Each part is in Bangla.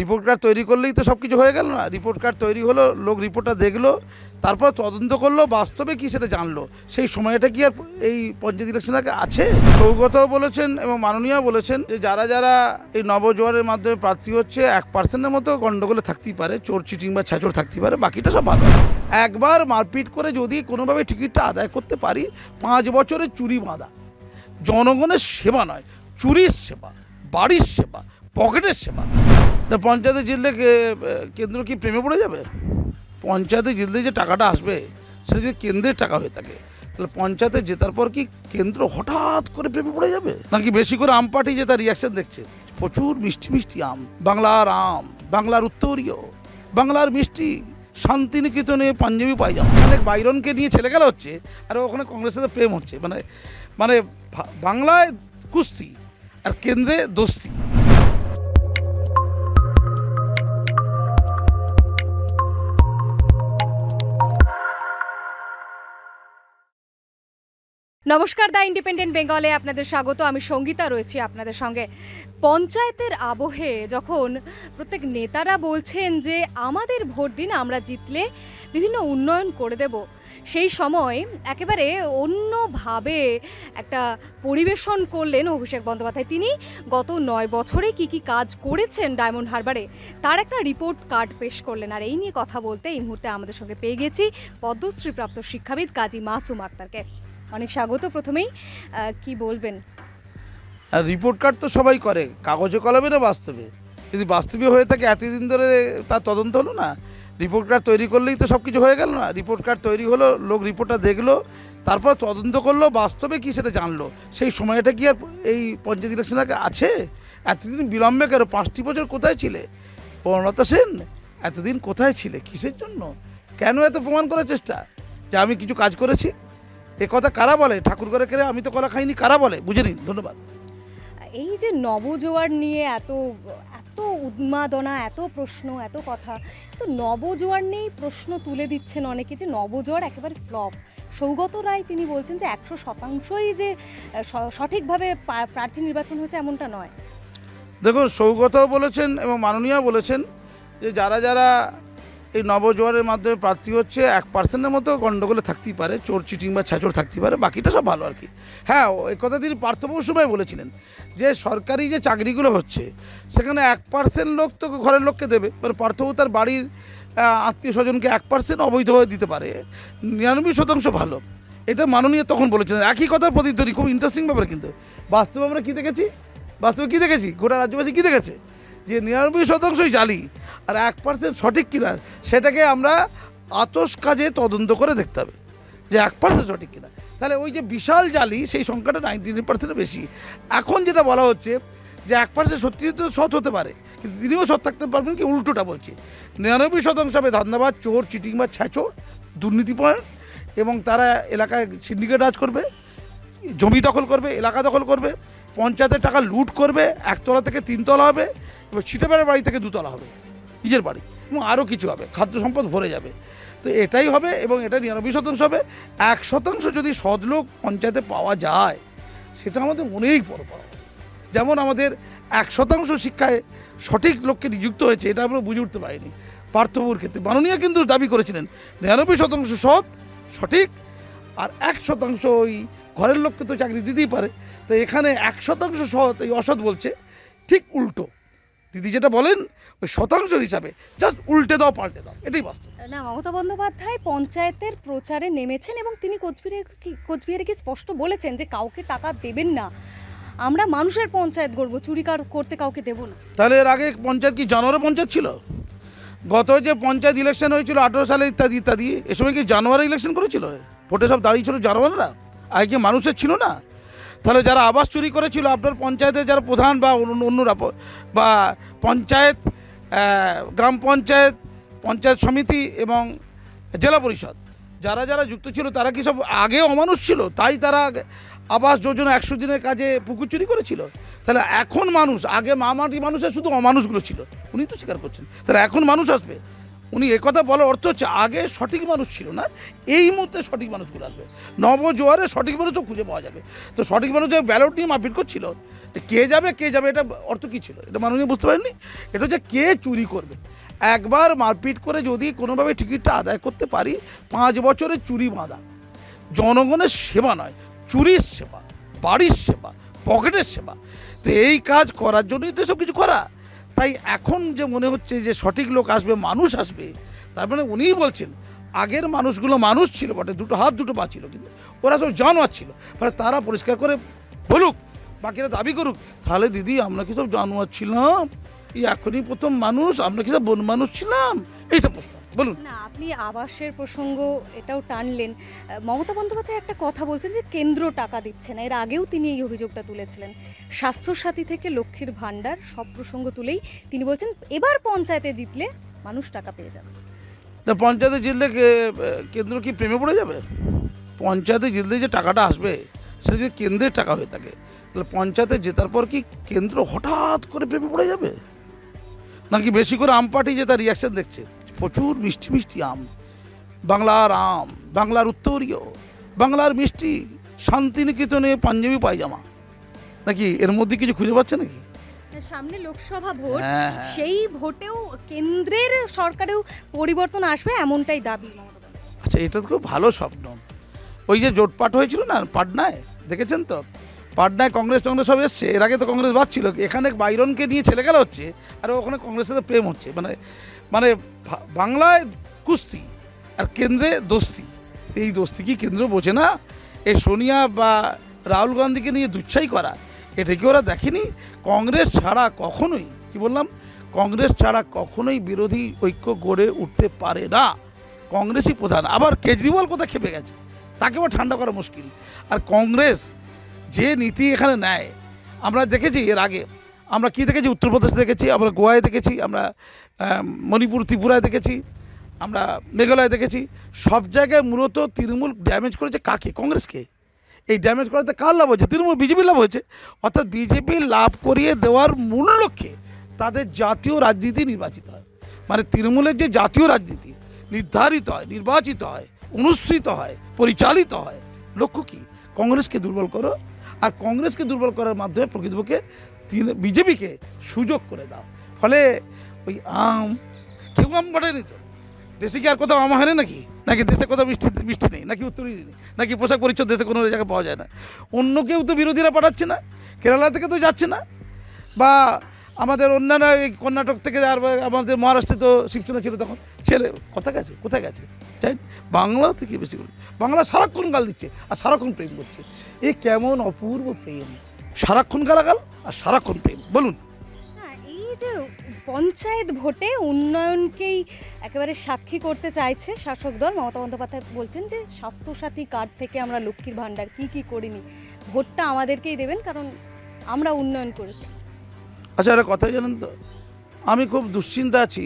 রিপোর্ট কার্ড তৈরি করলেই তো সব কিছু হয়ে গেল না। রিপোর্ট কার্ড তৈরি হলো, লোক রিপোর্টটা দেখল, তারপর তদন্ত করল, বাস্তবে কি সেটা জানলো। সেই সময়টা কি আর এই পঞ্চায়েত ইলেকশন আগে আছে? সৌগতও বলেছেন এবং মাননীয় বলেছেন যে যারা যারা এই নবজোয়ারের মাধ্যমে প্রার্থী হচ্ছে, এক পার্সেন্টের মতো গণ্ডগোলে থাকতেই পারে, চোর চিটিং বা ছ্যাচোর থাকতেই পারে, বাকিটা সব ভালো। একবার মারপিট করে যদি কোনোভাবে টিকিটটা আদায় করতে পারি, পাঁচ বছরের চুরি বাঁধা। জনগণের সেবা নয়, চুরির সেবা, বাড়ির সেবা পকেটের সেবা। তা পঞ্চায়েতে জিতলে কেন্দ্র কি প্রেমে পড়ে যাবে? পঞ্চায়েতে জিতলে যে টাকাটা আসবে, সেটা যদি কেন্দ্রের টাকা হয়ে থাকে, তাহলে পঞ্চায়েতে জেতার পর কি কেন্দ্র হঠাৎ করে প্রেমে পড়ে যাবে? নাকি বেশি করে আম পার্টি যে তার রিয়াকশন দেখছে? প্রচুর মিষ্টি মিষ্টি আম, বাংলার আম, বাংলার উত্তরীয়, বাংলার মিষ্টি, শান্তিনিকেতনে পাঞ্জাবি পাইজামা অনেক বাইরনকে নিয়ে ছেলে খেলা হচ্ছে, আর ওখানে কংগ্রেসের সাথে প্রেম হচ্ছে। মানে মানে বাংলায় কুস্তি, আর কেন্দ্রে দোস্তি। নমস্কার দা ইন্ডিপেন্ডেন্ট বেঙ্গলে আপনাদের স্বাগত। আমি সঙ্গীতা রয়েছি আপনাদের সঙ্গে। পঞ্চায়েতের আবহে যখন প্রত্যেক নেতারা বলছেন যে, আমাদের ভোট দিন, আমরা জিতলে বিভিন্ন উন্নয়ন করে দেব। সেই সময় একেবারে অন্যভাবে একটা পরিবেশন করলেন অভিষেক বন্দ্যোপাধ্যায়। তিনি গত নয় বছরে কি কি কাজ করেছেন ডায়মন্ড হারবারে, তার একটা রিপোর্ট কার্ড পেশ করলেন। আর এই নিয়ে কথা বলতে এই মুহূর্তে আমাদের সঙ্গে পেয়ে গেছি পদ্মশ্রীপ্রাপ্ত শিক্ষাবিদ কাজী মাসুম আক্তারকে। অনেক স্বাগত প্রথমেই। কি বলবেন? আর রিপোর্ট কার্ড তো সবাই করে, কাগজে কলমে না বাস্তবে? যদি বাস্তবে হয়ে থাকে, এতদিন ধরে তার তদন্ত হলো না? রিপোর্ট কার্ড তৈরি করলেই তো সব কিছু হয়ে গেল না? রিপোর্ট কার্ড তৈরি হলো, লোক রিপোর্টটা দেখল, তারপর তদন্ত করল, বাস্তবে কি সেটা জানলো? সেই সময়টা কি আর এই পঞ্চায়েত ইলেকশন আগে আছে? এতদিন বিলম্বে কেন? পাঁচটি বছর কোথায় ছিলে? প্রণতা সেন, এতদিন কোথায় ছিলে? কিসের জন্য? কেন এত প্রমাণ করার চেষ্টা? যে আমি কিছু কাজ করেছি? এ কথা কারা বলে? ঠাকুর করে কেড়ে আমি তো কলা খাইনি কারা বলে? বুঝে নিন ধন্যবাদ। এই যে নবজোয়ার নিয়ে এত এত উন্মাদনা এত প্রশ্ন এত কথা তো নবজোয়ার নিয়েই প্রশ্ন তুলে দিচ্ছেন অনেকে যে নবজোয়ার একেবারে ফ্লপ। সৌগত রায় তিনি বলছেন যে একশো শতাংশই যে সঠিকভাবে প্রার্থী নির্বাচন হচ্ছে এমনটা নয়। দেখুন সৌগতও বলেছেন এবং মাননীয় বলেছেন যে যারা যারা এই নবজোয়ারের মাধ্যমে প্রার্থী হচ্ছে, এক পার্সেন্টের মতো গণ্ডগোলে থাকতেই পারে, চোর চিটিং বা ছ্যাচোর থাকতেই পারে, বাকিটা সব ভালো আর কি। হ্যাঁ এই কথা তিনি পার্থক্য সময় বলেছিলেন যে, সরকারি যে চাকরিগুলো হচ্ছে, সেখানে এক পার্সেন্ট লোক তো ঘরের লোককে দেবে মানে পার্থক্য তার বাড়ির আত্মীয় স্বজনকে এক পার্সেন্ট অবৈধভাবে দিতে পারে, নিরানব্বই শতাংশ ভালো। এটা মাননীয় তখন বলেছিলেন, একই কথার প্রতিধ্বনি খুব ইন্টারেস্টিং ব্যাপার কিন্তু। বাস্তবে আমরা কী দেখেছি? বাস্তবে কী দেখেছি? গোটা রাজ্যবাসী কী দেখেছে? যে নিরানব্বই শতাংশই জালি আর এক পার্সেন্ট সঠিক কিনা, সেটাকে আমরা আতস কাজে তদন্ত করে দেখতে হবে যে এক পার্সেন্ট সঠিক কিনা। তাহলে ওই যে বিশাল জালি, সেই সংখ্যাটা নাইনটি নাইন পার্সেন্টের বেশি। এখন যেটা বলা হচ্ছে যে এক পার্সেন্ট সত্যি তো সৎ হতে পারে, কিন্তু তিনিও সৎ থাকতে পারবেন কি উল্টোটা বলছে। নিরানব্বই শতাংশ হবে ধান্দাবাদ চোর চিটিং বা ছ্যাচোর দুর্নীতিপরায়ণ এবং তারা এলাকায় সিন্ডিকেট রাজ করবে, জমি দখল করবে, এলাকা দখল করবে, পঞ্চায়েতের টাকা লুট করবে, একতলা থেকে তিনতলা হবে ছিটেবেড়ার বাড়ি থেকে দুতলা হবে, নিজের বাড়ি, এবং আরও কিছু হবে, খাদ্য সম্পদ ভরে যাবে। তো এটাই হবে এবং এটা নিরানব্বই শতাংশ হবে। এক শতাংশ যদি সদলোক পঞ্চায়েতে পাওয়া যায়, সেটা আমাদের অনেক বড় পাওয়া যেমন আমাদের এক শতাংশ শিক্ষায় সঠিক লোককে নিযুক্ত হয়েছে, এটা আমরা বুঝে উঠতে পারিনি। পার্থবুর ক্ষেত্রে মাননীয় কিন্তু দাবি করেছিলেন, নিরানব্বই শতাংশ সৎ, সঠিক, আর এক শতাংশ ওই ঘরের লোককে তো চাকরি দিতেই পারে। তো এখানে এক শতাংশ সৎ, এই অসৎ বলছে, ঠিক উল্টো। দিদি যেটা বলেন ওই শতাংশ হিসাবে জাস্ট উল্টে দাও পাল্টে দাও এটাই বাস্তব। না মমতা বন্দ্যোপাধ্যায় পঞ্চায়েতের প্রচারে নেমেছেন এবং তিনি কোচবিহারে কি- কোচবিহারে কি স্পষ্ট বলেছেন যে কাউকে টাকা দেবেন না। আমরা মানুষের পঞ্চায়েত গড়বো চুরি কার- করতে কাউকে দেব না। তাহলে এর আগে পঞ্চায়েত কি জানোয়ারের পঞ্চায়েত ছিল? গত যে পঞ্চায়েত ইলেকশন হয়েছিল আঠেরো সালে ইত্যাদি ইত্যাদি এ সময় কি জানোয়ার ইলেকশন করেছিল? ভোটে সব দাঁড়িয়েছিল জানোয়াররা আগে মানুষের ছিল না? তাহলে যারা আবাস চুরি করেছিল, আপনার পঞ্চায়েতের যারা প্রধান বা অন্য অন্যরা বা পঞ্চায়েত গ্রাম পঞ্চায়েত পঞ্চায়েত সমিতি এবং জেলা পরিষদ, যারা যারা যুক্ত ছিল, তারা কি সব আগে অমানুষ ছিল? তাই তারা আবাস যোজনা একশো দিনের কাজে পুকুর চুরি করেছিল? তাহলে এখন মানুষ, আগে মামাটি মানুষের শুধু অমানুষগুলো ছিল। উনি তো স্বীকার করছেন। তাহলে এখন মানুষ আসবে? উনি একথা বলার অর্থ হচ্ছে আগে সঠিক মানুষ ছিল না, এই মুহূর্তে সঠিক মানুষগুলো আসবে। নবজোয়ারে সঠিক মানুষও খুঁজে পাওয়া যাবে। তো সঠিক মানুষ যে ব্যালট নিয়ে মারপিট করছিল, তো কে যাবে কে যাবে, এটা অর্থ কী ছিল? এটা মাননীয় বুঝতে পারেননি? এটা হচ্ছে কে চুরি করবে। একবার মারপিট করে যদি কোনোভাবে টিকিটটা আদায় করতে পারি, পাঁচ বছরের চুরি বাঁধা। জনগণের সেবা নয়, চুরির সেবা, বাড়ির সেবা, পকেটের সেবা। তো এই কাজ করার জন্যই তো সব কিছু করা। তাই এখন যে মনে হচ্ছে যে সঠিক লোক আসবে, মানুষ আসবে, তার মানে উনিই বলছেন, আগের মানুষগুলো মানুষ ছিল, বটে, দুটো হাত, দুটো পা ছিল কিন্তু ওরা সব জানোয়ার ছিল। মানে তারা পরিষ্কার করে বলুক, বাকিরা দাবি করুক, তাহলে দিদি আমরা কি সব জানোয়ার ছিলাম? এই এখনই প্রথম মানুষ, আমরা কি সব বন মানুষ ছিলাম? এইটা প্রশ্ন। বলুন। না আপনি আবাসের প্রসঙ্গ এটাও টানলেন। মমতা বন্দ্যোপাধ্যায় একটা কথা বলছেন যে কেন্দ্র টাকা দিচ্ছে না এর আগেও তিনি এই অভিযোগটা তুলেছিলেন। স্বাস্থ্যসাথী থেকে লক্ষ্মীর ভাণ্ডার সব প্রসঙ্গ তুলেই তিনি বলছেন এবার পঞ্চায়েতে জিতলে মানুষ টাকা পেয়ে যাবে। তা পঞ্চায়েতে জিতলে কেন্দ্র কি প্রেমে পড়ে যাবে? পঞ্চায়েতে জিতলে যে টাকাটা আসবে সেটা যদি কেন্দ্রের টাকা হয়ে থাকে তাহলে পঞ্চায়েতে জেতার পর কি কেন্দ্র হঠাৎ করে প্রেমে পড়ে যাবে? নাকি বেশি করে আম পার্টি যে তার রিয়াকশন দেখছে? প্রচুর মিষ্টি মিষ্টি আম। বাংলার আম বাংলার উত্তরীয় বাংলার মিষ্টি শান্তিনিকেতনে পাঞ্জাবি পায়জামা। নাকি এর মধ্যে কিছু খুঁজে পাচ্ছে নাকি? সামনে লোকসভা ভোট হ্যাঁ, হ্যাঁ। সেই ভোটেও কেন্দ্রের সরকারেও পরিবর্তন আসবে এমনটাই দাবি আচ্ছা এটা তো খুব ভালো স্বপ্ন। ওই যে জোটপাট হয়েছিল না পাটনায় দেখেছেন তো? পাটনায় কংগ্রেস টংগ্রেস সব এসছে, এর আগে তো কংগ্রেস বাদ এখানে বাইরনকে নিয়ে ছেলে খেলা হচ্ছে, আর ওখানে কংগ্রেসের সাথে প্রেম হচ্ছে। মানে মানে বাংলায় কুস্তি আর কেন্দ্রে দোস্তি। এই দোস্তি কি কেন্দ্র বোঝে না? এই সোনিয়া বা রাহুল গান্ধীকে নিয়ে দুচ্ছাই করা, এটা কি ওরা দেখেনি? কংগ্রেস ছাড়া কখনোই, কি বললাম? কংগ্রেস ছাড়া কখনোই বিরোধী ঐক্য গড়ে উঠতে পারে না। কংগ্রেসই প্রধান। আবার কেজরিওয়াল কোথায় খেপে গেছে? তাকে ঠান্ডা করা মুশকিল। আর কংগ্রেস যে নীতি এখানে নেয়, আমরা দেখেছি এর আগে, আমরা কি দেখেছি? উত্তরপ্রদেশে দেখেছি, আমরা গোয়ায় দেখেছি, আমরা মণিপুর, ত্রিপুরায় দেখেছি, আমরা মেঘালয় দেখেছি। সব জায়গায় মূলত তৃণমূল ড্যামেজ করেছে কাকে? কংগ্রেসকে এই ড্যামেজ করাতে কার লাভ হয়েছে? তৃণমূল, বিজেপি লাভ হয়েছে। অর্থাৎ বিজেপি লাভ করিয়ে দেওয়ার মূল লক্ষ্যে তাদের জাতীয় রাজনীতি নির্বাচিত হয়। মানে তৃণমূলের যে জাতীয় রাজনীতি, নির্ধারিত হয়, নির্বাচিত হয়, অনুসৃত হয়, পরিচালিত হয়, লক্ষ্য কি? কংগ্রেসকে দুর্বল করো আর কংগ্রেসকে দুর্বল করার মাধ্যমে প্রকৃতপক্ষে বিজেপিকে সুযোগ করে দাও। ফলে ওই আম কেউ আম বাড়েনি তো? দেশে কি আর কোথাও আম হারে নাকি? নাকি দেশে কোথাও মিষ্টি মিষ্টি নেই, নাকি উত্তরই নেই, নাকি পোশাক পরিচ্ছদ দেশে কোনো জায়গায় পাওয়া যায় না? অন্য কেউ তো বিরোধীরা পাঠাচ্ছে না? কেরালা থেকে তো যাচ্ছে না? বা আমাদের অন্যান্য এই কর্ণাটক থেকে আর আমাদের মহারাষ্ট্রে তো শিবসেনা ছিল তখন। ছেলে কোথায় গেছে? কোথায় গেছে? চাই বাংলা থেকে বেশি করে? বাংলা সারাক্ষণ গাল দিচ্ছে আর সারাক্ষণ প্রেম করছে। এ কেমন অপূর্ব প্রেম। সারাক্ষণ গালাগাল আর সারাক্ষণ প্রেম। বলুন। এই যে পঞ্চায়েত ভোটে উন্নয়নকেই একেবারে সাক্ষী করতে চাইছে শাসক দল মমতা বন্দ্যোপাধ্যায় বলছেন যে স্বাস্থ্যসাথী কার্ড থেকে আমরা লক্ষ্মীর ভাণ্ডার কি কি করিনি। ভোটটা আমাদেরকেই দেবেন কারণ আমরা উন্নয়ন করেছি। আচ্ছা একটা কথা জানেন তো আমি খুব দুশ্চিন্তা আছি।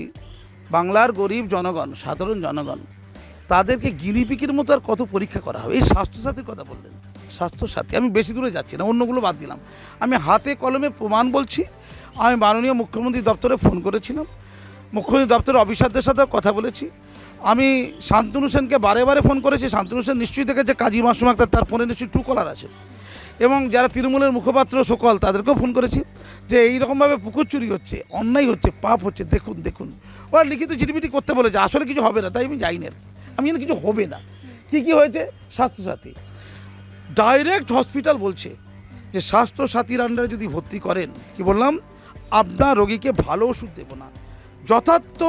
বাংলার গরিব জনগণ সাধারণ জনগণ তাদেরকে গিরিপিকির মতো আর কত পরীক্ষা করা হবে? এই স্বাস্থ্যসাথীর কথা বললেন। স্বাস্থ্যসাথী। আমি বেশি দূরে যাচ্ছি না, অন্যগুলো বাদ দিলাম। আমি হাতে কলমে প্রমাণ বলছি। আমি মাননীয় মুখ্যমন্ত্রী দপ্তরে ফোন করেছিলাম। মুখ্যমন্ত্রী দপ্তরের অফিসারদের সাথেও কথা বলেছি। আমি শান্তনু সেনকে বারে বারে ফোন করেছি। শান্তনু সেন নিশ্চয়ই দেখেছে কাজী মাসুম আক্তার তার ফোনে নিশ্চয়ই ট্রু কলার আছে। এবং যারা তৃণমূলের মুখপাত্র সকল, তাদেরকেও ফোন করেছি যে এইরকমভাবে পুকুর চুরি হচ্ছে, অন্যায় হচ্ছে, পাপ হচ্ছে, দেখুন দেখুন। ওরা লিখিত চিঠিপিটি করতে বলেছে, আসলে কিছু হবে না, তাই আমি যাই না আমি জানি কিছু হবে না। কি কি হয়েছে, স্বাস্থ্যসাথী। ডাইরেক্ট হসপিটাল বলছে যে স্বাস্থ্যসাথীর আন্ডারে যদি ভর্তি করেন, কি বললাম, আপনার রোগীকে ভালো ওষুধ দেবো না। যথার্থ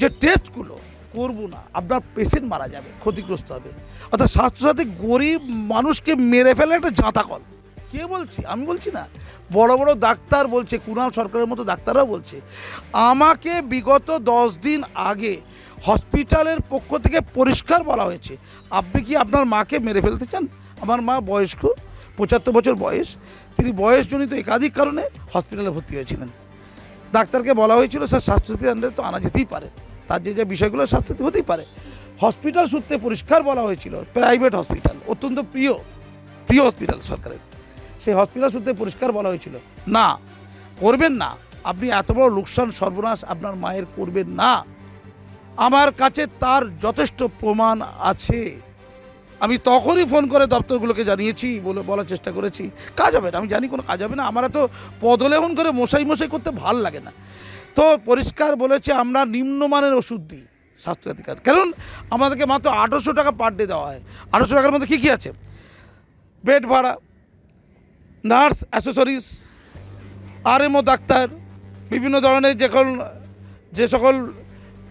যে টেস্টগুলো করব না, আপনার পেশেন্ট মারা যাবে, ক্ষতিগ্রস্ত হবে। অর্থাৎ স্বাস্থ্যসাথী গরিব মানুষকে মেরে ফেলে একটা জাঁতাকল কে বলছে? আমি বলছি না। বড় বড় ডাক্তার বলছে কুণাল সরকারের মতো ডাক্তাররাও বলছে, আমাকে বিগত দশ দিন আগে হসপিটালের পক্ষ থেকে পরিষ্কার বলা হয়েছে। আপনি কি আপনার মাকে মেরে ফেলতে চান? আমার মা বয়স্ক, পঁচাত্তর বছর বয়স। তিনি বয়সজনিত একাধিক কারণে হসপিটালে ভর্তি হয়েছিলেন। ডাক্তারকে বলা হয়েছিল, স্যার, স্বাস্থ্যসাথী আন্ডারে তো আনা যেতেই পারে। তার যে যে বিষয়গুলো স্বাস্থ্যসাথী হতেই পারে। হসপিটাল সূত্রে পরিষ্কার বলা হয়েছিল, প্রাইভেট হসপিটাল, অত্যন্ত প্রিয় প্রিয় হসপিটাল সরকারের। সেই হসপিটাল সূত্রে পরিষ্কার বলা হয়েছিল, না, করবেন না। আপনি এত বড় লোকসান, সর্বনাশ আপনার মায়ের করবেন না। আমার কাছে তার যথেষ্ট প্রমাণ আছে। আমি তখনই ফোন করে দপ্তরগুলোকে জানিয়েছি, বলে বলার চেষ্টা করেছি। কাজ হবে না, আমি জানি কোনো কাজ হবে না। আমার তো পদলেহন করে মশাই মশাই করতে ভালো লাগে না। তো পরিষ্কার বলেছে, আমরা নিম্নমানের ওষুধ দিই স্বাস্থ্যসাথী কার্ড। কারণ আমাদেরকে মাত্র আঠারোশো টাকা পার ডে দেওয়া হয়। আঠারোশো টাকার মধ্যে কী কী আছে? বেড ভাড়া, নার্স অ্যাসেসরিজ আরএমও ডাক্তার, বিভিন্ন ধরনের যখন যে সকল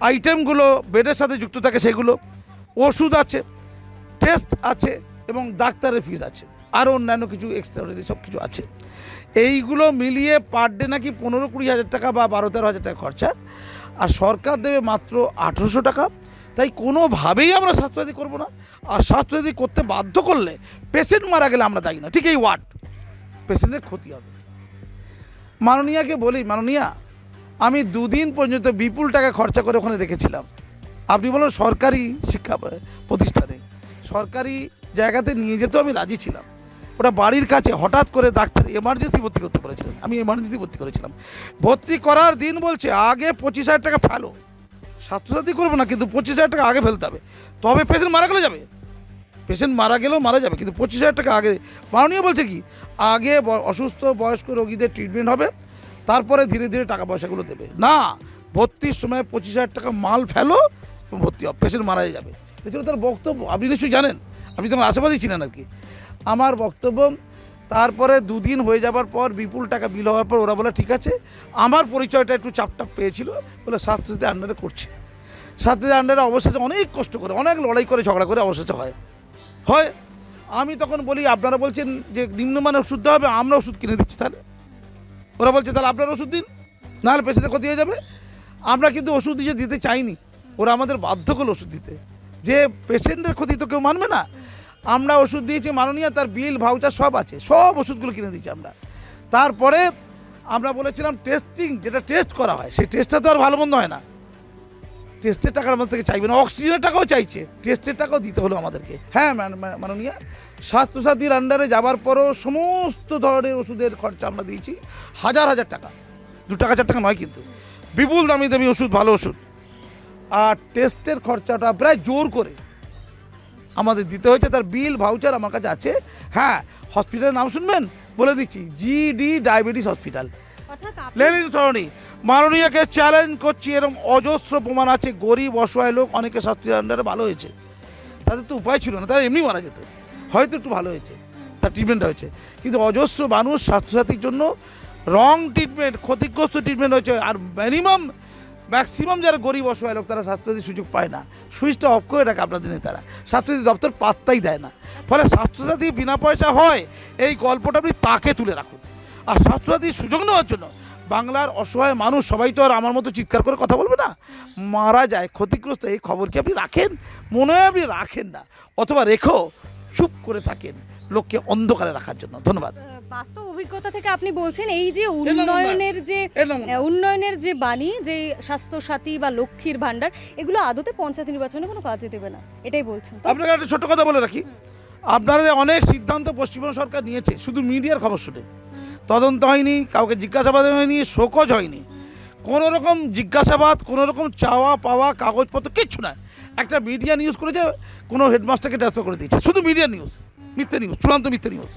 আইটেমগুলো বেডের সাথে যুক্ত থাকে সেগুলো। ওষুধ আছে, টেস্ট আছে এবং ডাক্তারের ফিস আছে। আরও অন্যান্য কিছু এক্সট্রাঅর্ডিনারি সব কিছু আছে। এইগুলো মিলিয়ে পার ডে নাকি পনেরো কুড়ি হাজার টাকা বা বারো তেরো হাজার টাকা খরচা। আর সরকার দেবে মাত্র আঠেরোশো টাকা। তাই কোনোভাবেই আমরা স্বাস্থ্যসাথী করব না। আর স্বাস্থ্যসাথী করতে বাধ্য করলে পেশেন্ট মারা গেলে আমরা দায়ী না। ঠিক এই ওয়ার্ড। পেশেন্টের ক্ষতি হবে। মাননীয়াকে বলি, মাননীয়া আমি দুদিন পর্যন্ত বিপুল টাকা খরচা করে ওখানে রেখেছিলাম। আপনি বলুন, সরকারি শিক্ষা প্রতিষ্ঠানে। সরকারি জায়গাতে নিয়ে যেতেও আমি রাজি ছিলাম। ওটা বাড়ির কাছে হঠাৎ করে ডাক্তার এমার্জেন্সি ভর্তি করতে করেছিলেন আমি এমার্জেন্সি ভর্তি করেছিলাম। ভর্তি করার দিন বলছে, আগে পঁচিশ হাজার টাকা ফেলো। স্বাস্থ্যসাথী করব না, কিন্তু পঁচিশ হাজার টাকা আগে ফেলতে হবে। তবে পেশেন্ট মারা গেলে যাবে। পেশেন্ট মারা গেলেও মারা যাবে, কিন্তু পঁচিশ হাজার টাকা আগে। মাননীয় বলছে কি, আগে অসুস্থ বয়স্ক রোগীদের ট্রিটমেন্ট হবে। তারপরে ধীরে ধীরে টাকা পয়সাগুলো দেবে। না, ভর্তির সময় পঁচিশ হাজার টাকা মাল ফেলো ভর্তি পেশেন্ট মারা যাবে। এছাড়া তার বক্তব্য, আপনি নিশ্চয়ই জানেন, আপনি তো আমার আশেপাশেই ছিলেন আর কি। আমার বক্তব্য, তারপরে দুদিন হয়ে যাবার পর বিপুল টাকা বিল হওয়ার পর ওরা বলে, ঠিক আছে। আমার পরিচয়টা একটু চাপটাপ পেয়েছিল, বলে স্বাস্থ্যসাথী আন্ডারে করছে। স্বাস্থ্যসাথী আন্ডারে অবশেষে অনেক কষ্ট করে, অনেক লড়াই করে, ঝগড়া করে অবশেষে হয়। হয়। আমি তখন বলি, আপনারা বলছেন যে নিম্নমানের ওষুধ দেওয়া হবে, আমরা ওষুধ কিনে দিচ্ছি তাহলে? ওরা বলছে, তাহলে আপনার ওষুধ দিন, নাহলে পেশেন্টের ক্ষতি হয়ে যাবে। আমরা কিন্তু ওষুধ দিয়ে দিতে চাইনি। ওরা আমাদের বাধ্য করল ওষুধ দিতে। যে পেশেন্টের ক্ষতি তো কেউ মানবে না। আমরা ওষুধ দিয়েছি, মাননীয়, তার বিল ভাউচার সব আছে। সব ওষুধগুলো কিনে দিচ্ছি আমরা। তারপরে আমরা বলেছিলাম টেস্টিং যেটা টেস্ট করা হয়, সেই টেস্টটা তো আর ভালো মন্দ হয় না। টেস্টের টাকা আমাদের থেকে চাইবে না। অক্সিজেনের টাকাও চাইছে। টেস্টের টাকাও দিতে হলো আমাদেরকে। হ্যাঁ মাননীয়া? স্বাস্থ্যসাথীর আন্ডারে যাবার পরও সমস্ত ধরনের ওষুধের খরচা আমরা দিয়েছি। হাজার হাজার টাকা। দু টাকা চার টাকা নয় কিন্তু। বিপুল দামি দামি ওষুধ ভালো ওষুধ। আর টেস্টের খরচাটা প্রায় জোর করে আমাদের দিতে হয়েছে। তার বিল ভাউচার আমার কাছে আছে। হ্যাঁ হসপিটালের নাম শুনবেন? বলে দিচ্ছি জিডি ডায়াবেটিস হসপিটাল লেনিন সরণি মাননীয়কে চ্যালেঞ্জ করছি। এরকম অজস্র প্রমাণ আছে। গরিব অসহায় লোক অনেকে স্বাস্থ্য আন্ডারে ভালো হয়েছে। তাদের তো উপায় ছিল না তারা এমনি মারা যেত। হয়তো একটু ভালো হয়েছে, তার ট্রিটমেন্ট হয়েছে। কিন্তু অজস্র মানুষ স্বাস্থ্যসাথীর জন্য রং ট্রিটমেন্ট ক্ষতিগ্রস্ত ট্রিটমেন্ট হয়েছে। আর মিনিমাম ম্যাক্সিমাম যারা গরিব অসহায় লোক, তারা স্বাস্থ্যসাথী সুযোগ পায় না। সুইচটা অফ করে রাখে আপনাদের নেতারা স্বাস্থ্যসাথী দপ্তর পাত্তাই দেয় না। ফলে স্বাস্থ্যসাথী বিনা পয়সা হয়, এই গল্পটা আপনি তাকে তুলে রাখুন। আর স্বাস্থ্যসাথীর সুযোগ নেওয়ার জন্য বাংলার অসহায় মানুষ, সবাই তো আর আমার মতো চিৎকার করে কথা বলবে না। মারা যায়, ক্ষতিগ্রস্ত, এই খবর কি আপনি রাখেন? মনে হয় আপনি রাখেন না। অথবা রেখো চুপ করে থাকেন লোককে অন্ধকারে রাখার জন্য। ধন্যবাদ। বাস্তব অভিজ্ঞতা থেকে আপনি বলছেন এই যে উন্নয়নের যে উন্নয়নের যে বাণী যে স্বাস্থ্যসাথী বা লক্ষ্মীর ভাণ্ডার এগুলো আদতে পঞ্চায়েত নির্বাচনে কোনো কাজে দেবে না। এটাই বলছেন? আপনাকে একটা ছোট্ট কথা বলে রাখি। আপনারা যে অনেক সিদ্ধান্ত পশ্চিমবঙ্গ সরকার নিয়েছে শুধু মিডিয়ার খবর শুনে। তদন্ত হয়নি কাউকে জিজ্ঞাসাবাদ হয়নি শোকজ হয়নি। কোনো রকম জিজ্ঞাসাবাদ কোনো রকম চাওয়া পাওয়া কাগজপত্র কিচ্ছু না একটা মিডিয়া নিউজ করেছে, কোনো হেডমাস্টারকে ট্রান্সফার করে দিয়েছে। শুধু মিডিয়া নিউজ মিথ্যে নিউজ চূড়ান্ত মিথ্যে নিউজ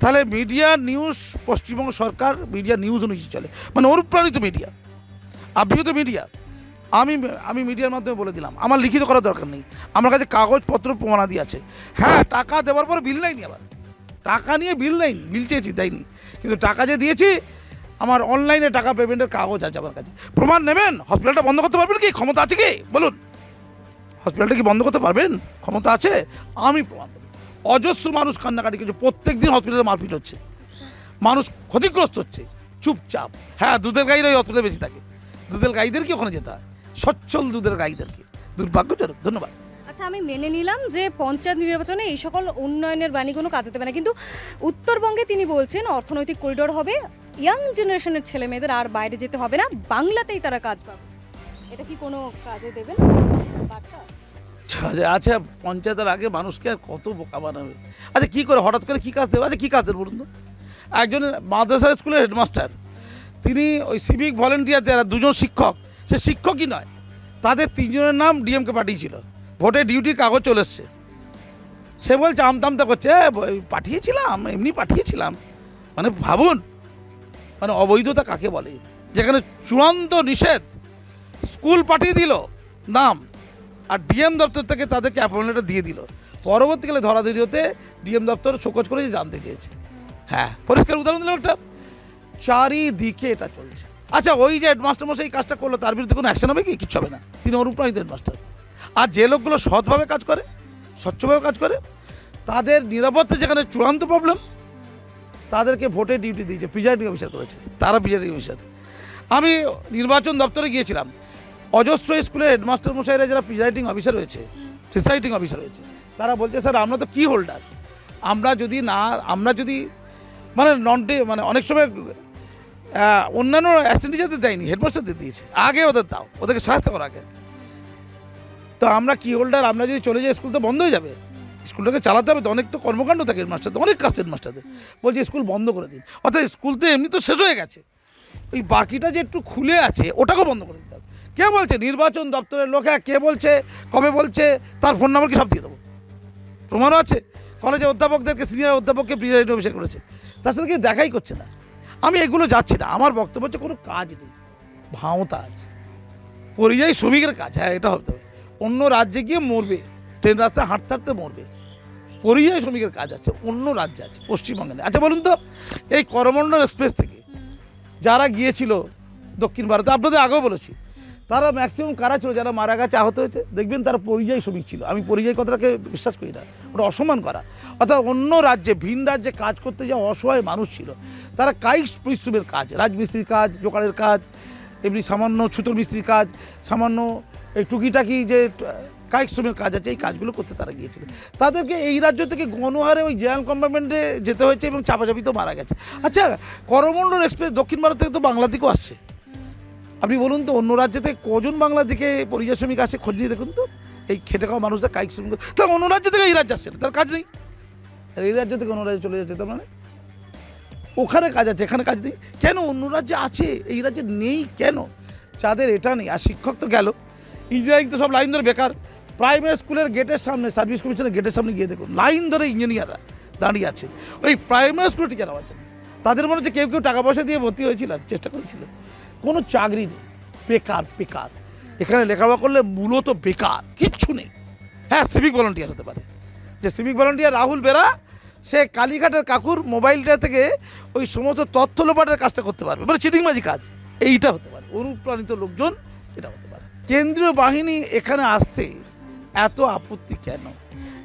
তাহলে মিডিয়া নিউজ পশ্চিমবঙ্গ সরকার মিডিয়া নিউজ অনুযায়ী চলে। মানে অনুপ্রাণিত মিডিয়া তো মিডিয়া আমি আমি মিডিয়ার মাধ্যমে বলে দিলাম, আমার লিখিত করার দরকার নেই। আমার কাছে কাগজপত্র, প্রমাণাদি আছে। হ্যাঁ টাকা দেওয়ার পর বিল নেয়নি আবার। টাকা নিয়ে বিল নেয়নি বিল চেয়েছি দেয়নি কিন্তু টাকা যে দিয়েছি আমার অনলাইনে টাকা পেমেন্টের কাগজ আছে আমার কাছে। প্রমাণ নেবেন? হসপিটালটা বন্ধ করতে পারবেন কি? ক্ষমতা আছে কি? বলুন। হসপিটালটা কি বন্ধ করতে পারবেন? ক্ষমতা আছে? আমি প্রমাণ দেবো। অজস্র মানুষ কান্নাকাটি করছে। প্রত্যেক দিন হসপিটালে মারপিট হচ্ছে। মানুষ ক্ষতিগ্রস্ত হচ্ছে। চুপচাপ। হ্যাঁ দুধের গাইরা ওই হসপিটালে বেশি থাকে। দুধের গাইদেরকে ওখানে যেতে হয়। সচ্ছল দুধের গাইদেরকে। দুর্ভাগ্যজনক। ধন্যবাদ। আচ্ছা আমি মেনে নিলাম যে পঞ্চায়েত নির্বাচনে এই সকল উন্নয়নের বাণী কোনো কাজে দেবে না। কিন্তু উত্তরবঙ্গে তিনি বলছেন, অর্থনৈতিক করিডোর হবে। ইয়াং জেনারেশনের ছেলে মেয়েদের আর বাইরে যেতে হবে না, বাংলাতেই তারা কাজ পাবে। এটা কি কোনো কাজে দেবে না? বার্তা? আচ্ছা আচ্ছা পঞ্চায়েতের আগে মানুষকে আর কত বোকা বানাবে? আচ্ছা কী করে, হঠাৎ করে কী কাজ দেবে? আচ্ছা কী কাজ দেবে বলুন তো? একজন মাদ্রাসা স্কুলের হেডমাস্টার, তিনি ওই সিভিক ভলেন্টিয়ার যারা, দুজন শিক্ষক, সে শিক্ষকই নয়, তাদের তিনজনের নাম ডিএমকে পাঠিয়েছিল। ভোটে ডিউটির কাগজ চলে এসছে। সে বলছে, আমতামতা করছে পাঠিয়েছিলাম, এমনি পাঠিয়েছিলাম। মানে ভাবুন মানে অবৈধতা কাকে বলে? যেখানে চূড়ান্ত নিষেধ স্কুল পাঠিয়ে দিল, নাম, আর ডিএম দপ্তর থেকে তাদেরকে অ্যাপয়েন্টমেন্টটা দিয়ে দিল। পরবর্তীকালে ধরাধরি হতে ডিএম দপ্তর শোকজ করে জানতে চেয়েছে। হ্যাঁ পরিষ্কার উদাহরণ দিলাম একটা। চারিদিকে এটা চলছে। আচ্ছা ওই যে হেডমাস্টার মশাই এই কাজটা করল, তার বিরুদ্ধে কোনো অ্যাকশন হবে কি? কিচ্ছু হবে না। তিনি অনুপ্রাণিত হেডমাস্টার আর যে লোকগুলো সৎভাবে কাজ করে, স্বচ্ছভাবে কাজ করে, তাদের নিরাপত্তা যেখানে চূড়ান্ত প্রবলেম তাদেরকে ভোটে ডিউটি দিয়েছে, প্রিজাইডিং অফিসার করেছে, তারা প্রিজাইডিং অফিসার। আমি নির্বাচন দপ্তরে গিয়েছিলাম, অজস্র স্কুলের হেডমাস্টার মশাইরা যারা প্রিজাইডিং অফিসার রয়েছে, প্রিসাইডিং অফিসার রয়েছে, তারা বলছে, স্যার, আমরা তো কি হোল্ডার? আমরা যদি না, আমরা যদি মানে নন মানে অনেক সময় অন্যান্য অ্যাসিস্ট্যান্ট টিচারদের দেয়নি হেডমাস্টারদের দিয়েছে, আগে ওদের দাও, ওদেরকে সাহায্য করা আগে। তো আমরা কি হোল্ডার? আমরা যদি চলে যাই, স্কুল তো বন্ধ হয়ে যাবে। স্কুলটাকে চালাতে হবে তো অনেক তো কর্মকাণ্ড থাকে হেডমাস্টারদের অনেক কাজ হেডমাস্টারদের। বলছে স্কুল বন্ধ করে দিন। অর্থাৎ স্কুল তো এমনি তো শেষ হয়ে গেছে। ওই বাকিটা যে একটু খুলে আছে ওটাকেও বন্ধ করে দিতে হবে। কে বলছে? নির্বাচন দপ্তরের লোক হ্যাঁ, কে বলছে? কবে বলছে? তার ফোন নাম্বার কি সব দিয়ে দেবো। প্রমাণও আছে। কলেজে অধ্যাপকদেরকে সিনিয়র অধ্যাপককে প্রিজাইডিং অফিসার করেছে। তার সাথে কি দেখাই করছে না? আমি এগুলো যাচ্ছি না। আমার বক্তব্য হচ্ছে কোনো কাজ নেই। ভাঁওতা আছে। পরিযায়ী শ্রমিকের কাজ হ্যাঁ এটা হবে। অন্য রাজ্যে গিয়ে মরবে। ট্রেন রাস্তায় হাঁটতে হাঁটতে মরবে। পরিযায়ী শ্রমিকের কাজ আছে, অন্য রাজ্যে আছে, পশ্চিমবঙ্গে। আচ্ছা বলুন তো, এই করমণ্ডল এক্সপ্রেস থেকে যারা গিয়েছিল দক্ষিণ ভারতে, আপনাদের আগেও বলেছি, তারা ম্যাক্সিমাম কারা ছিল? যারা মারা গেছে, আহত হয়েছে? দেখবেন তারা পরিযায়ী শ্রমিক ছিল। আমি পরিযায়ী কথাটাকে বিশ্বাস করি না, ওটা অসম্মান করা। অর্থাৎ অন্য রাজ্যে, ভিন রাজ্যে কাজ করতে যাওয়া অসহায় মানুষ ছিল। তারা কায়িক পরিশ্রমের কাজ, রাজমিস্ত্রির কাজ, জোকারের কাজ, এমনি সামান্য ছুতোর মিস্ত্রির কাজ, সামান্য এই টুকিটাকি যে কায়িক শ্রমের কাজ আছে, এই কাজগুলো করতে তারা গিয়েছিল। তাদেরকে এই রাজ্য থেকে গণহারে ওই জেনারেল কম্পার্টমেন্টে যেতে হয়েছে এবং চাপাচাপিতেও মারা গেছে। আচ্ছা করমণ্ডল এক্সপ্রেস দক্ষিণ ভারত থেকে তো বাংলা দিকেও আসছে। আপনি বলুন তো, অন্য রাজ্য থেকে কজন বাংলা দিকে পরিযায়ী শ্রমিক আসে খোঁজ নিয়ে দেখুন তো? এই খেটে খাওয়া মানুষদের কায়িক শ্রমিক তাহলে অন্য রাজ্য থেকে এই রাজ্যে আসছে তার কাজ নেই। আর এই রাজ্য থেকে অন্য রাজ্যে চলে যাচ্ছে, তার মানে? ওখানে কাজ আছে, এখানে কাজ নেই। কেন অন্য রাজ্যে আছে, এই রাজ্যে নেই কেন? যাদের এটা নেই, আর শিক্ষক তো গেল। ইঞ্জিনিয়ারিং তো সব লাইন ধরে বেকার। প্রাইমারি স্কুলের গেটের সামনে, সার্ভিস কমিশনের গেটের সামনে গিয়ে দেখুন, লাইন ধরে ইঞ্জিনিয়াররা দাঁড়িয়ে আছে। ওই প্রাইমারি স্কুলের টিচার আছেন তাদের মনে হচ্ছে কেউ কেউ টাকা পয়সা দিয়ে ভর্তি হয়েছিল চেষ্টা করেছিল। কোনো চাকরি নেই। বেকার বেকার। এখানে লেখাপড়া করলে মূলত বেকার, কিচ্ছু নেই। হ্যাঁ সিভিক ভলান্টিয়ার হতে পারে। যে সিভিক ভলান্টিয়ার রাহুল বেরা, সে কালীঘাটের কাকুর মোবাইলটা থেকে ওই সমস্ত তথ্য লোপাটের কাজটা করতে পারবে। মানে চিটিংবাজি কাজ, এইটা হতে পারে। অনুপ্রাণিত লোকজন, এটা হতে পারে। কেন্দ্রীয় বাহিনী এখানে আসতে এত আপত্তি কেন?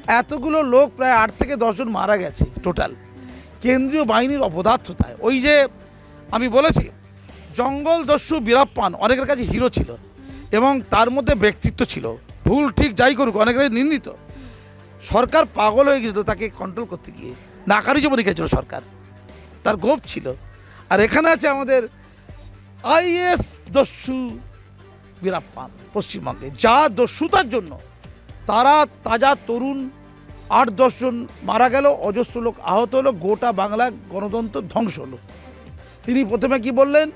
এতগুলো লোক প্রায় আট থেকে দশজন মারা গেছে টোটাল কেন্দ্রীয় বাহিনীর অপদার্থতায়। ওই যে আমি বলেছি, জঙ্গল দস্যু বীরাপ্পান অনেকের কাছে হিরো ছিল এবং তার মধ্যে ব্যক্তিত্ব ছিল। ভুল ঠিক যাই করুক, অনেকের নিন্দিত। সরকার পাগল হয়ে গেছিল তাকে কন্ট্রোল করতে গিয়ে। নাকারি জমা রেখেছিল সরকার। তার গোপ ছিল। আর এখানে আছে আমাদের আইএস দস্যু বীরাপ্পান পশ্চিমবঙ্গে। যা দস্যুতার জন্য তারা তাজা তরুণ আট দশজন মারা গেল, অজস্র লোক আহত হলো, গোটা বাংলা গণতন্ত্র ধ্বংস হলো। তিনি প্রথমে কি বললেন?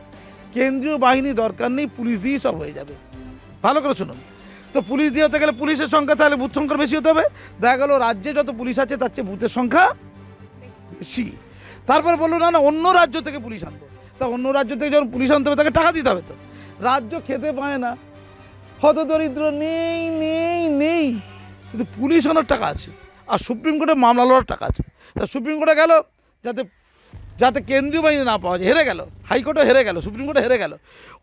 কেন্দ্রীয় বাহিনী দরকার নেই, পুলিশ দিয়েই সব হয়ে যাবে। ভালো করে শুনুন। তো পুলিশ দিয়ে হতে গেলে পুলিশের সংখ্যা তাহলে বুথ সংখ্যা বেশি হতে হবে। দেখা গেল রাজ্যে যত পুলিশ আছে, তার চেয়ে বুথের সংখ্যা বেশি। তারপরে বলল, না না, অন্য রাজ্য থেকে পুলিশ আনব। তা অন্য রাজ্য থেকে যখন পুলিশ আনতে হবে, তাকে টাকা দিতে হবে তো। রাজ্য খেতে পায় না। হতদরিদ্র নেই নেই নেই। কিন্তু পুলিশ আনার টাকা আছে আর সুপ্রিম কোর্টে মামলা লড়ার টাকা আছে। তা সুপ্রিম কোর্টে গেল যাতে যাতে কেন্দ্রীয় বাহিনী না পাওয়া যায় হেরে গেল হাইকোর্টে হেরে গেল সুপ্রিম কোর্টে হেরে গেল।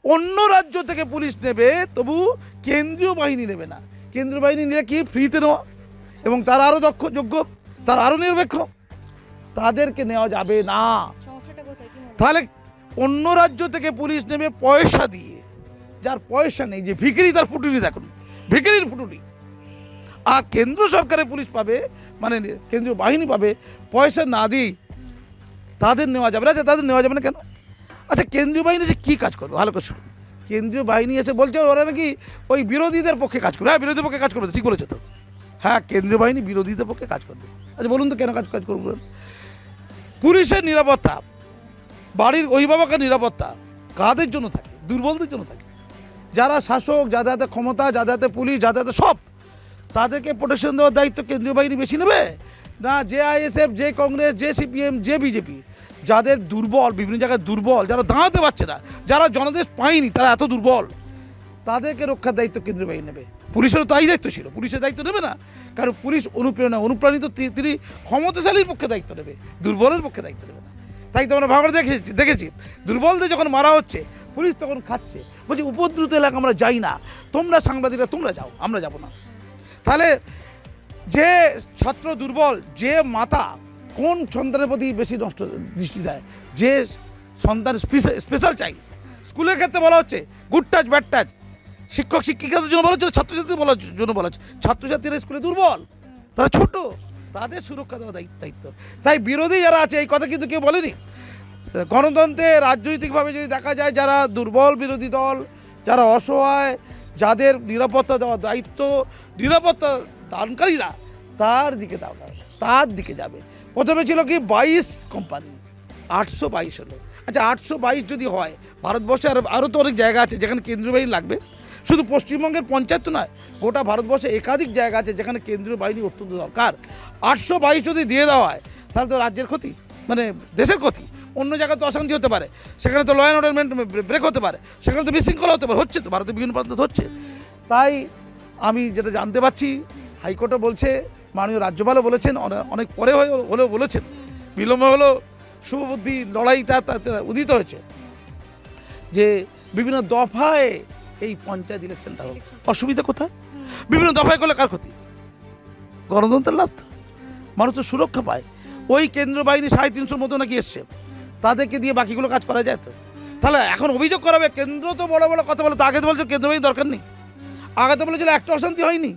অন্য রাজ্য থেকে পুলিশ নেবে তবু কেন্দ্রীয় বাহিনী নেবে না। কেন্দ্রীয় বাহিনী নিলে কি ফ্রিতে নেওয়া? এবং তারা আরও দক্ষ যোগ্য তারা আরও নিরপেক্ষ? তাদেরকে নেওয়া যাবে না? তাহলে অন্য রাজ্য থেকে পুলিশ নেবে পয়সা দিয়ে। যার পয়সা নেই, যে ভিখিরি তার ফুটুনি দেখুন, ভিখিরির ফুটুনি আর কেন্দ্র সরকারের পুলিশ পাবে মানে কেন্দ্রীয় বাহিনী পাবে, পয়সা না দিয়েই তাদের নেওয়া যাবে না। আচ্ছা তাদের নেওয়া যাবে না কেন? আচ্ছা কেন্দ্রীয় বাহিনী যে কী কাজ করবে? ভালো করে শুনুন। কেন্দ্রীয় বাহিনী এসে বলছে, ওরা নাকি ওই বিরোধীদের পক্ষে কাজ করবে হ্যাঁ বিরোধীদের পক্ষে কাজ করবে, ঠিক বলেছে তো। হ্যাঁ কেন্দ্রীয় বাহিনী বিরোধীদের পক্ষে কাজ করবে। আচ্ছা বলুন তো কেন কাজ কাজ করবে পুলিশের নিরাপত্তা, বাড়ির অভিভাবকের নিরাপত্তা কাদের জন্য থাকে? দুর্বলদের জন্য থাকে। যারা শাসক, যাদের হাতে ক্ষমতা, যাদের হাতে পুলিশ, যাদের হাতে সব, তাদেরকে প্রোটেকশন দেওয়ার দায়িত্ব কেন্দ্রীয় বাহিনী বেশি নেবে? না যে আইএসএফ যে কংগ্রেস, যে সিপিএম, যে বিজেপি, যাদের দুর্বল, বিভিন্ন জায়গায় দুর্বল, যারা দাঁড়াতে পারছে না, যারা জনাদেশ পায়নি, তারা এত দুর্বল, তাদেরকে রক্ষার দায়িত্ব কেন্দ্রীয় বাহিনী নেবে। পুলিশেরও তাই দায়িত্ব ছিল, পুলিশের দায়িত্ব নেবে না, কারণ পুলিশ অনুপ্রেরণা, অনুপ্রাণিত তিনি ক্ষমতাশালীর পক্ষে দায়িত্ব নেবে, দুর্বলের পক্ষে দায়িত্ব নেবে না। তাই তো আমরা ভাঙড়ে দেখেছি দেখেছি। দুর্বলদের যখন মারা হচ্ছে, পুলিশ তখন খাচ্ছে। বলছি, উপদ্রুত এলাকা আমরা যাই না। তোমরা সাংবাদিকরা, তোমরা যাও, আমরা যাব না। তাহলে যে ছাত্র দুর্বল, যে মাতা কোন সন্তানের প্রতি বেশি নষ্ট, দৃষ্টি দেয়? যে সন্তান স্পেশাল চাই। স্কুলের ক্ষেত্রে বলা হচ্ছে, গুড টাচ, ব্যাড টাচ। শিক্ষক, শিক্ষিকাদের জন্য বলা হচ্ছে, ছাত্রছাত্রীদের বলার জন্য বলা হচ্ছে, ছাত্রছাত্রীরা স্কুলে দুর্বল, তারা ছোট। তাদের সুরক্ষা দেওয়া দায়িত্ব তাই বিরোধী যারা আছে, এই কথা কিন্তু কেউ বলেনি। গণতন্ত্রে রাজনৈতিকভাবে যদি দেখা যায়, যারা দুর্বল বিরোধী দল, যারা অসহায়, যাদের নিরাপত্তা দেওয়ার দায়িত্ব, নিরাপত্তা দানকারীরা, তার দিকে দাও তার দিকে যাবে। প্রথমে ছিল কি, বাইশ কোম্পানি আটশো বাইশ হলো। আচ্ছা আটশো বাইশ যদি হয়, ভারতবর্ষে আরও আরও তো অনেক জায়গা আছে যেখানে কেন্দ্রীয় বাহিনী লাগবে। শুধু পশ্চিমবঙ্গের পঞ্চায়েত নয়, গোটা ভারতবর্ষে একাধিক জায়গা আছে যেখানে কেন্দ্রীয় বাহিনী অত্যন্ত দরকার। আটশো বাইশ যদি দিয়ে দেওয়া হয়, তাহলে তো রাজ্যের ক্ষতি মানে দেশের ক্ষতি। অন্য জায়গায় তো অশান্তি হতে পারে। সেখানে তো ল অ্যান্ড অর্ডার ব্রেক হতে পারে। সেখানে তো বিশৃঙ্খলা হতে পারে। হচ্ছে তো, ভারতের বিভিন্ন প্রান্তে হচ্ছে। তাই আমি যেটা জানতে পারছি, হাইকোর্টও বলছে, মাননীয় রাজ্যপালও বলেছেন অনেক পরে হলেও বলেছেন। বিলম্ব হলেও শুভবুদ্ধি লড়াইটা উদিত হয়েছে। যে বিভিন্ন দফায় এই পঞ্চায়েত ইলেকশনটা হোক। অসুবিধা কোথায়? বিভিন্ন দফায় করলে কার ক্ষতি? গণতন্ত্রের লাভ তো। মানুষ তো সুরক্ষা পায়। ওই কেন্দ্র বাহিনী সাড়ে তিনশোর মতো নাকি এসছে। তাদেরকে দিয়ে বাকিগুলো কাজ করা যায় তো। তাহলে এখন অভিযোগ করাবে, কেন্দ্র তো বড় বড় কথা বলে, তো আগে তো বলছো কেন্দ্র বাহিনী দরকার নেই। আগে তো বলেছিল একটা অশান্তি হয়নি।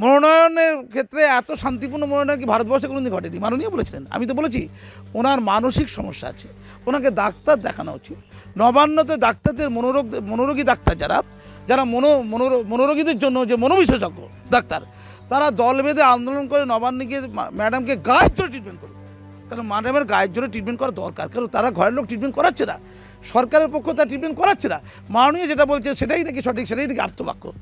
মনোনয়নের ক্ষেত্রে এত শান্তিপূর্ণ মনোনয়ন কি ভারতবর্ষে কোনোদিন ঘটেনি? মাননীয় বলেছিলেন। আমি তো বলেছি, ওনার মানসিক সমস্যা আছে। ওনাকে ডাক্তার দেখানো উচিত। নবান্নতে ডাক্তারদের মনোরোগ, মনোরোগী ডাক্তার যারা যারা মনো, মনোরো- মনোরোগীদের জন্য যে মনোবিশেষজ্ঞ ডাক্তার, তারা দল বেঁধে আন্দোলন করে নবান্নে গিয়ে ম্যাডামকে গায়ের জোরে ট্রিটমেন্ট করুন কারণ ম্যাডামের গায়ের জোরে ট্রিটমেন্ট করা দরকার, কারণ তারা ঘরের লোক ট্রিটমেন্ট করাচ্ছে না। সরকারের পক্ষ তার ট্রিটমেন্ট করাচ্ছে না। মাননীয় যেটা বলছে সেটাই নাকি সঠিক, সেটাই নাকি আপ্তবাক্য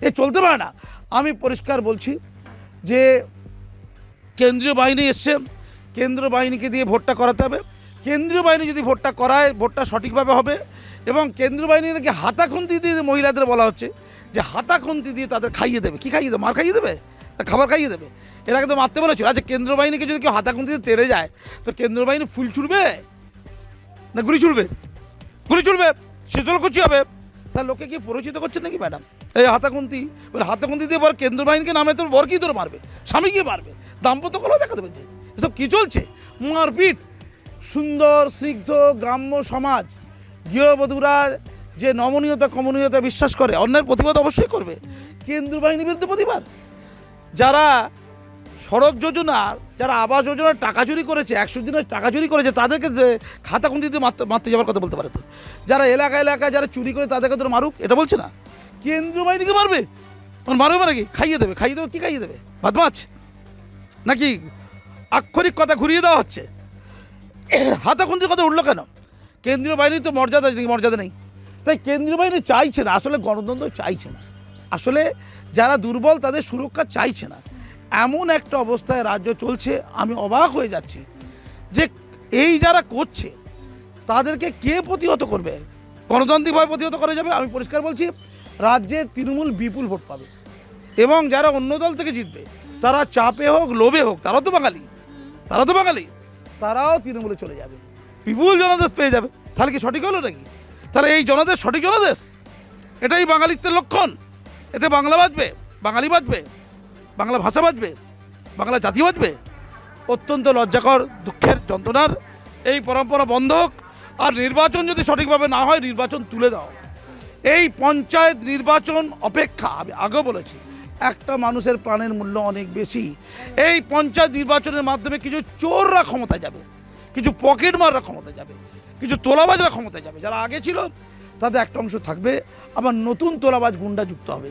এ চলতে পারে না। আমি পরিষ্কার বলছি যে কেন্দ্রীয় বাহিনী এসছে। কেন্দ্রীয় বাহিনীকে দিয়ে ভোটটা করাতে হবে। কেন্দ্রীয় বাহিনী যদি ভোটটা করায়, ভোটটা সঠিকভাবে হবে এবং কেন্দ্রীয় বাহিনী নাকি হাতাখন্তি দিয়ে মহিলাদের বলা হচ্ছে যে হাতাখন্তি দিয়ে তাদের খাইয়ে দেবে। কি খাইয়ে দেবে? মার খাইয়ে দেবে? না খাবার খাইয়ে দেবে? এর আগে তো মারতে বলেছিল আচ্ছা কেন্দ্রীয় বাহিনীকে যদি কেউ হাতাখন্তি দিয়ে তেড়ে যায়, তো কেন্দ্রীয় বাহিনী ফুল ছুড়বে? না গুলি ছুড়বে? গুলি ছুড়বে? শীতলকুচি হবে? তার লোকে কি পরিচিত করছে নাকি, ম্যাডাম? এই হাতাকুন্তি বলে হাতাকুন্তি দিয়ে পর কেন্দ্র বাহিনীকে নামে তোর বর কি তোর মারবে? স্বামী গিয়ে মারবে? দাম্পত্য কলেও দেখা দেবে যে। এসব কী চলছে? মারপিট! সুন্দর, স্নিগ্ধ, গ্রাম্য সমাজ। গৃহবধূরা যে নমনীয়তা, কমনীয়তা বিশ্বাস করে অন্যের প্রতিবাদ অবশ্যই করবে। কেন্দ্র বাহিনীর বিরুদ্ধে প্রতিবাদ। যারা সড়ক যোজনার যারা আবাস যোজনার টাকা চুরি করেছে, একশো দিনের টাকা চুরি করেছে, তাদেরকে খাতা খুন্তিতে মারতে মারতে যাওয়ার কথা বলতে পারে তো। যারা এলাকা এলাকায় যারা চুরি করে, তাদেরকে তো মারুক, এটা বলছে না। কেন্দ্রীয় বাহিনীকে মারবে? মানে মারবে মানে কি? খাইয়ে দেবে খাইয়ে দেবে, কী খাইয়ে দেবে? ভাত মাছ নাকি আক্ষরিক কথা ঘুরিয়ে দেওয়া হচ্ছে? হাতাখুন্তির কথা উঠল কেন? কেন্দ্রীয় বাহিনীর তো মর্যাদা নেই মর্যাদা নেই? তাই কেন্দ্রীয় বাহিনী চাইছে না, আসলে গণতন্ত্র চাইছে না। আসলে যারা দুর্বল, তাদের সুরক্ষা চাইছে না। এমন একটা অবস্থায় রাজ্য চলছে, আমি অবাক হয়ে যাচ্ছি যে এই যারা করছে, তাদেরকে কে প্রতিহত করবে? গণতান্ত্রিকভাবে প্রতিহত করা যাবে? আমি পরিষ্কার বলছি, রাজ্যে তৃণমূল বিপুল ভোট পাবে। এবং যারা অন্য দল থেকে জিতবে, তারা চাপে হোক, লোভে হোক, তারা তো বাঙালি। তারা তো বাঙালি। তারাও তৃণমূলে চলে যাবে। বিপুল জনাদেশ পেয়ে যাবে। তাহলে কি সঠিক হলো নাকি? তাহলে এই জনাদেশ সঠিক জনাদেশ এটাই বাঙালিত্বের লক্ষণ। এতে বাংলা বাজবে, বাঙালি বাজবে, বাংলা ভাষা বাজবে, বাংলা জাতি বাজবে। অত্যন্ত লজ্জাকর, দুঃখের যন্ত্রণার এই পরম্পরা বন্ধ হোক, আর নির্বাচন যদি সঠিকভাবে না হয়, নির্বাচন তুলে দাও। এই পঞ্চায়েত নির্বাচন অপেক্ষা, আমি আগেও বলেছি একটা মানুষের প্রাণের মূল্য অনেক বেশি। এই পঞ্চায়েত নির্বাচনের মাধ্যমে কিছু চোররা ক্ষমতায় যাবে, কিছু পকেট মাররা ক্ষমতায় যাবে, কিছু তোলাবাজরা ক্ষমতায় যাবে। যারা আগে ছিল, তাদের একটা অংশ থাকবে, আবার নতুন তোলাবাজ গুন্ডা যুক্ত হবে।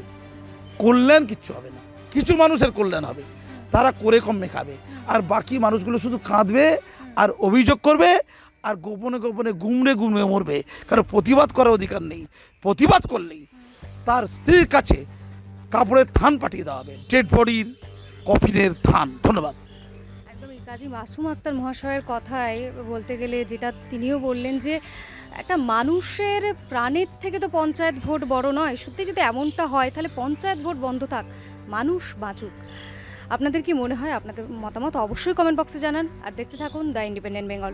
কল্যাণ কিচ্ছু হবে না, কিছু মানুষের কল্যাণ হবে। তারা করে কমে খাবে আর বাকি মানুষগুলো শুধু কাঁদবে আর অভিযোগ করবে আর গোপনে গোপনে গুমড়ে গুমড়ে মরবে। কারণ প্রতিবাদ করার অধিকার নেই, প্রতিবাদ করলেই। তার স্ত্রীর কাছে কাপড়ের থান পাঠিয়ে দেওয়া হবে। ডেড বডির কফিনের থান। ধন্যবাদ। একদমই কাজী মাসুম আক্তার মহাশয়ের কথায় বলতে গেলে যেটা তিনিও বললেন যে, একটা মানুষের প্রাণের থেকে তো পঞ্চায়েত ভোট বড় নয়। সত্যি যদি এমনটা হয়, তাহলে পঞ্চায়েত ভোট বন্ধ থাক। মানুষ বাঁচুক। আপনাদের কি মনে হয়? আপনাদের মতামত অবশ্যই কমেন্ট বক্সে জানান। আর দেখতে থাকুন দ্য ইন্ডিপেন্ডেন্ট বেঙ্গল